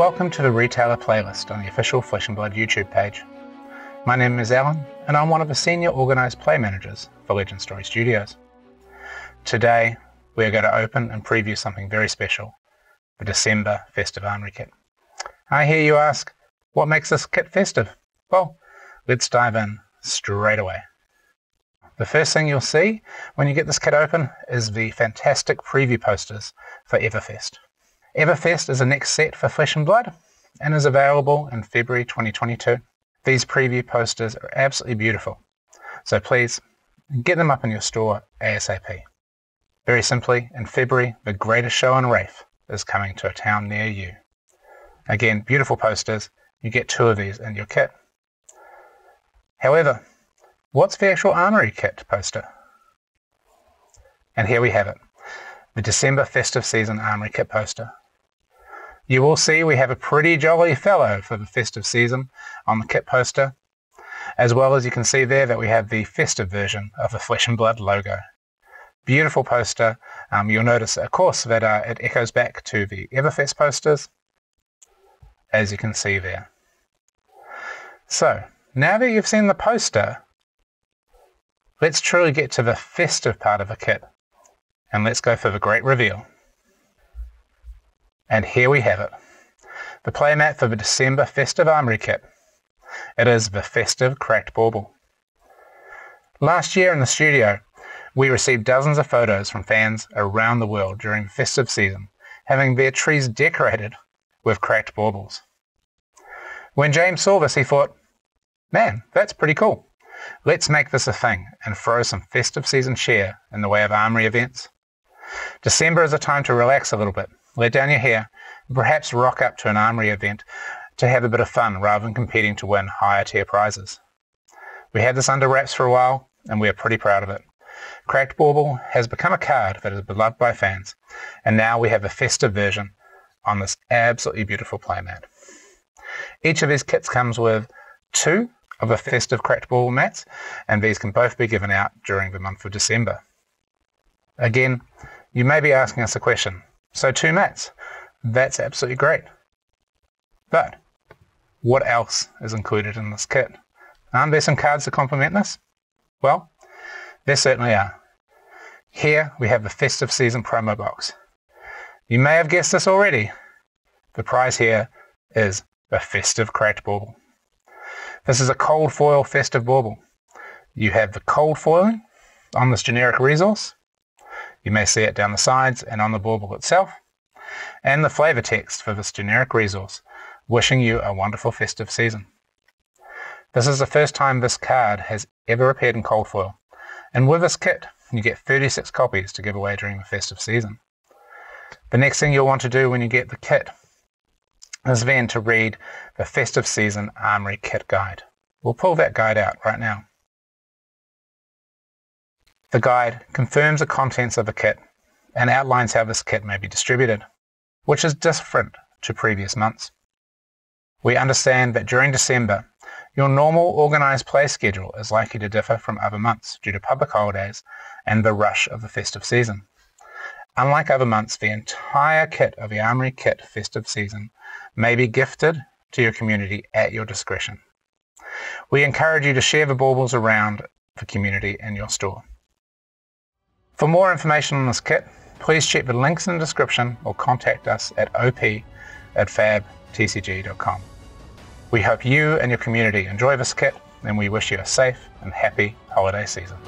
Welcome to the Retailer playlist on the official Flesh and Blood YouTube page. My name is Alan, and I'm one of the senior organised play managers for Legend Story Studios. Today, we are going to open and preview something very special, the December Festive Armoury Kit. I hear you ask, what makes this kit festive? Well, let's dive in straight away. The first thing you'll see when you get this kit open is the fantastic preview posters for Everfest. Everfest is the next set for Flesh and Blood and is available in February 2022. These preview posters are absolutely beautiful, so please get them up in your store ASAP. Very simply, in February, the greatest show on Rathe is coming to a town near you. Again, beautiful posters. You get two of these in your kit. However, What's the actual armory kit poster? And here we have it, the December festive season armory kit poster. You will see we have a pretty jolly fellow for the festive season on the kit poster, as well as you can see there that we have the festive version of the Flesh and Blood logo. Beautiful poster. Um, you'll notice, of course, that uh, it echoes back to the Everfest posters, as you can see there. So, now that you've seen the poster, Let's truly get to the festive part of a kit and let's go for the great reveal. And here we have it. The playmat for the December Festive Armoury Kit. It is the Festive Cracked Bauble. Last year in the studio, we received dozens of photos from fans around the world during the festive season, having their trees decorated with cracked baubles. When James saw this, he thought, man, that's pretty cool. Let's make this a thing and throw some festive season cheer in the way of armory events. December is a time to relax a little bit, let down your hair, and perhaps rock up to an armory event to have a bit of fun rather than competing to win higher tier prizes. We had this under wraps for a while and we are pretty proud of it. Cracked Bauble has become a card that is beloved by fans and now we have a festive version on this absolutely beautiful playmat. Each of these kits comes with two of the festive cracked bauble mats, and these can both be given out during the month of December. Again, you may be asking us a question. So two mats, that's absolutely great. But what else is included in this kit? Aren't there some cards to complement this? Well, there certainly are. Here we have the festive season promo box. You may have guessed this already. The prize here is a festive cracked bauble. This is a cold foil festive bauble. You have the cold foiling on this generic resource. You may see it down the sides and on the bauble itself. And the flavour text for this generic resource, wishing you a wonderful festive season. This is the first time this card has ever appeared in cold foil. And with this kit, you get 36 copies to give away during the festive season. The next thing you'll want to do when you get the kit is then to read the Festive Season Armory Kit Guide. We'll pull that guide out right now. The guide confirms the contents of the kit and outlines how this kit may be distributed, which is different to previous months. We understand that during December, your normal organised play schedule is likely to differ from other months due to public holidays and the rush of the festive season. Unlike other months, the entire kit of the Armoury Kit festive season may be gifted to your community at your discretion. We encourage you to share the baubles around the community in your store. For more information on this kit, please check the links in the description or contact us at op at fabtcg.com. We hope you and your community enjoy this kit and we wish you a safe and happy holiday season.